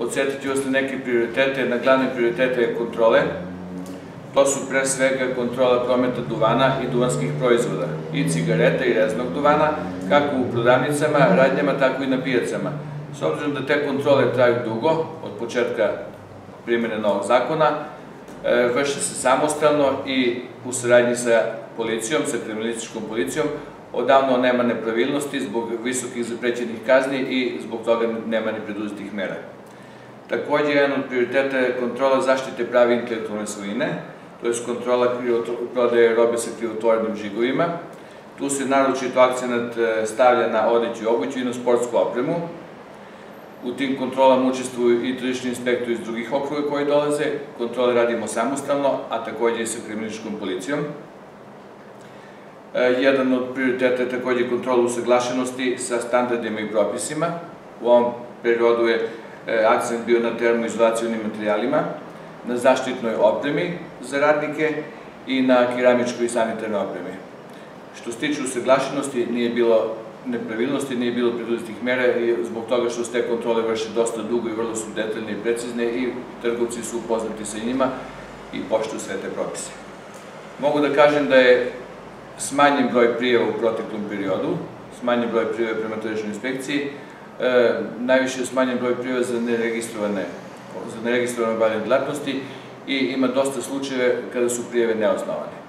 podsjetiti na neke prioritete. Na glavne prioritete kontrole. To su pre svega kontrola prometa duvana i duvanskih proizvoda, i cigareta i reznog duvana, kako u prodavnicama, radnjama, tako i na pijacama. S obzirom da te kontrole traju dugo, od početka primjene novog zakona, e, vrše se samostalno i u saradnji sa policijom, sa kriminalističkom policijom, odavno nema nepravilnosti zbog visokih zaprećenih kazni i zbog toga nema ni preduzetih mera. Takođe, jedan od prioriteta je kontrola zaštite pravi intelektualne svojine, to je kontrola prodaje robe sa krivotvornim žigovima. Tu se naročito akcenat e, stavlja na odeću obuću i na sportsku opremu. U tim kontrolama učestvuju i tržišni inspektori iz drugih okruga koji dolaze. Kontrole radimo samostalno, a takođe i sa kriminaličkom policijom. E, jedan od prioriteta je takođe kontrola usaglašenosti sa standardima i propisima. U ovom periodu je akcent bio na termoizolacijonim materijalima, na zaštitnoj opremi za radnike i na keramičkoj i sanitarnoj opremi. Što se tiče usaglašenosti, nije bilo nepravilnosti, nije bilo preduzitih mera i zbog toga što se te kontrole vrše dosta dugo i vrlo su detaljne i precizne i trgovci su upoznati sa njima i poštuju sve te propise. Mogu da kažem da je smanjen broj prijeva u proteklom periodu, smanjen broj prijeva prema tržišnoj inspekciji, e, najviše je smanjen broj prijeva za neregistrovane za neregistrovane bavljene dlatnosti i ima dosta slučajeve kada su prijeve neosnovane.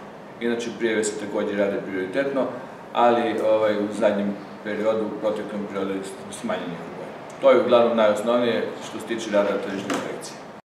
Inače, prijeve se takođe rade prioritetno, ali ovaj, u zadnjem periodu, u proteklom periodu, smanjen je To je uglavnom najosnovnije što se tiče rada tržišne inspekcije.